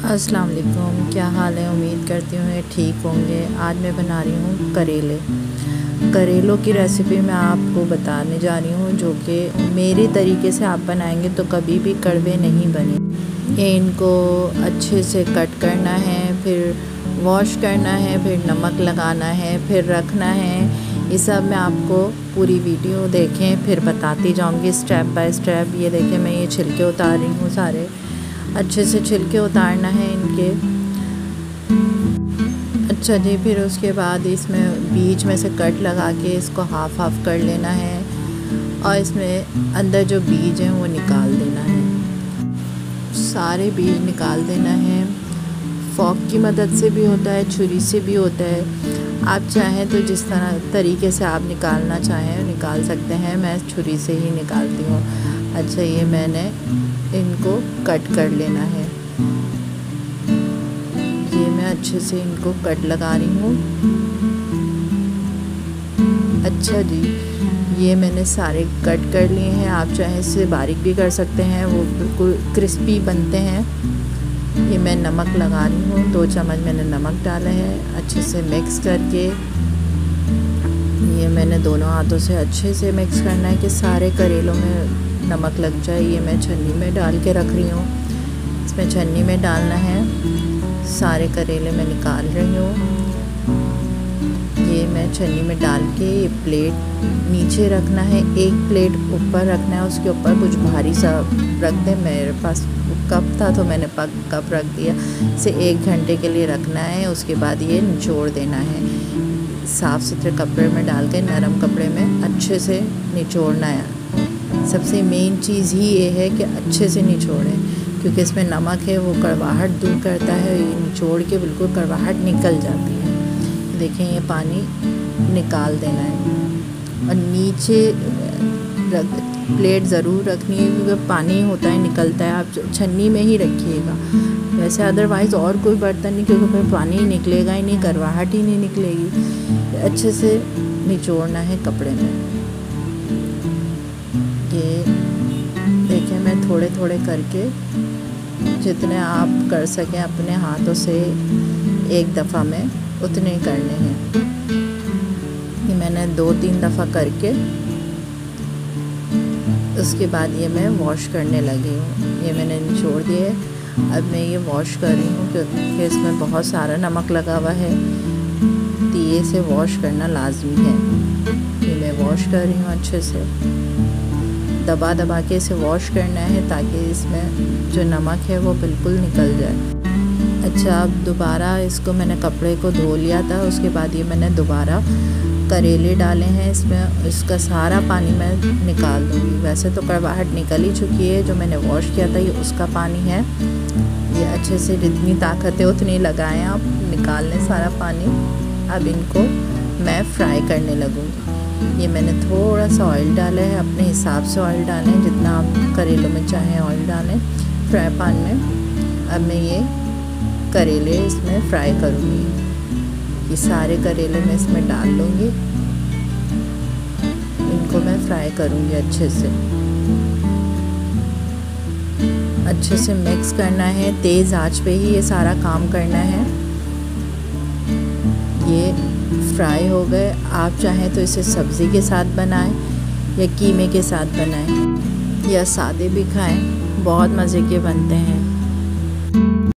अस्सलाम वालेकुम क्या हाल है? उम्मीद करती हूँ ठीक होंगे। आज मैं बना रही हूँ करेले। करेलों की रेसिपी मैं आपको बताने जा रही हूँ, जो कि मेरे तरीके से आप बनाएँगे तो कभी भी कड़वे नहीं बने। ये इनको अच्छे से कट करना है, फिर वॉश करना है, फिर नमक लगाना है, फिर रखना है। ये सब मैं आपको पूरी वीडियो देखें, फिर बताती जाऊँगी स्टेप बाय स्टेप। ये देखें, मैं ये छिलके उतार रही हूँ सारे। अच्छे से छिलके उतारना है इनके। अच्छा जी, फिर उसके बाद इसमें बीच में से कट लगा के इसको हाफ़ हाफ़ कर लेना है और इसमें अंदर जो बीज हैं वो निकाल देना है। सारे बीज निकाल देना है। फॉक की मदद से भी होता है, छुरी से भी होता है। आप चाहें तो जिस तरह, तरीके से आप निकालना चाहें, निकाल सकते हैं। मैं छुरी से ही निकालती हूँ। अच्छा ये मैंने इनको कट कर लेना है। ये मैं अच्छे से इनको कट लगा रही हूँ। अच्छा जी, ये मैंने सारे कट कर लिए हैं। आप चाहे इसे बारीक भी कर सकते हैं, वो बिल्कुल क्रिस्पी बनते हैं। ये मैं नमक लगा रही हूँ। दो चम्मच मैंने नमक डाला है, अच्छे से मिक्स करके। ये मैंने दोनों हाथों से अच्छे से मिक्स करना है कि सारे करेलों में नमक लग जाए, ये मैं छन्नी में डाल के रख रही हूँ। इसमें छन्नी में डालना है। सारे करेले मैं निकाल रही हूँ। ये मैं छन्नी में डाल के ये प्लेट नीचे रखना है। एक प्लेट ऊपर रखना है, उसके ऊपर कुछ भारी सा रख दें। मेरे पास कप था तो मैंने पक, कप रख दिया। इसे एक घंटे के लिए रखना है, उसके बाद ये निचोड़ देना है। साफ़ सुथरे कपड़े में डाल के, नरम कपड़े में अच्छे से निचोड़ना है। सबसे मेन चीज़ ही ये है कि अच्छे से निचोड़ें क्योंकि इसमें नमक है, वो कड़वाहट दूर करता है, ये निचोड़ के बिल्कुल कड़वाहट निकल जाती है। देखें, ये पानी निकाल देना है। और नीचे रख प्लेट ज़रूर रखनी है, क्योंकि पानी होता है, निकलता है, आप छन्नी में ही रखिएगा। वैसे अदरवाइज़ और कोई बर्तन नहीं, क्योंकि फिर पानी ही निकलेगा ही नहीं करवाहट ही नहीं निकलेगी। अच्छे से निचोड़ना है कपड़े में। ये देखिए मैं थोड़े थोड़े करके जितने आप कर सकें अपने हाथों से एक दफ़ा में, उतने करने हैं। ये मैंने दो तीन दफ़ा करके उसके बाद ये मैं वॉश करने लगी हूँ। ये मैंने निचोड़ दिए अब मैं ये वॉश कर रही हूँ क्योंकि इसमें बहुत सारा नमक लगा हुआ है। दिए से वॉश करना लाजमी है। ये मैं वॉश कर रही हूँ अच्छे से। दबा दबा के इसे वॉश करना है ताकि इसमें जो नमक है वो बिल्कुल निकल जाए। अच्छा अब दोबारा इसको मैंने कपड़े को धो लिया था, उसके बाद ये मैंने दोबारा करेले डाले हैं, इसमें इसका सारा पानी मैं निकाल दूँगी। वैसे तो कड़वाहट निकल ही चुकी है, जो मैंने वॉश किया था, ये उसका पानी है। ये अच्छे से जितनी ताकत है, उतनी लगाएँ आप निकाल लें सारा पानी। अब इनको मैं फ्राई करने लगूँगी। ये मैंने थोड़ा सा ऑयल डाला है, अपने हिसाब से ऑयल डालें, जितना आप करेलों में चाहें ऑयल डालें फ्राई पैन में। अब मैं ये करेले इसमें फ्राई करूँगी। ये सारे करेले मैं इसमें डाल लूँगी। इनको मैं फ्राई करूँगी अच्छे से। अच्छे से मिक्स करना है, तेज़ आँच पे ही ये सारा काम करना है। ये फ्राई हो गए। आप चाहें तो इसे सब्ज़ी के साथ बनाएँ या कीमे के साथ बनाएँ या सादे भी खाएँ, बहुत मज़े के बनते हैं।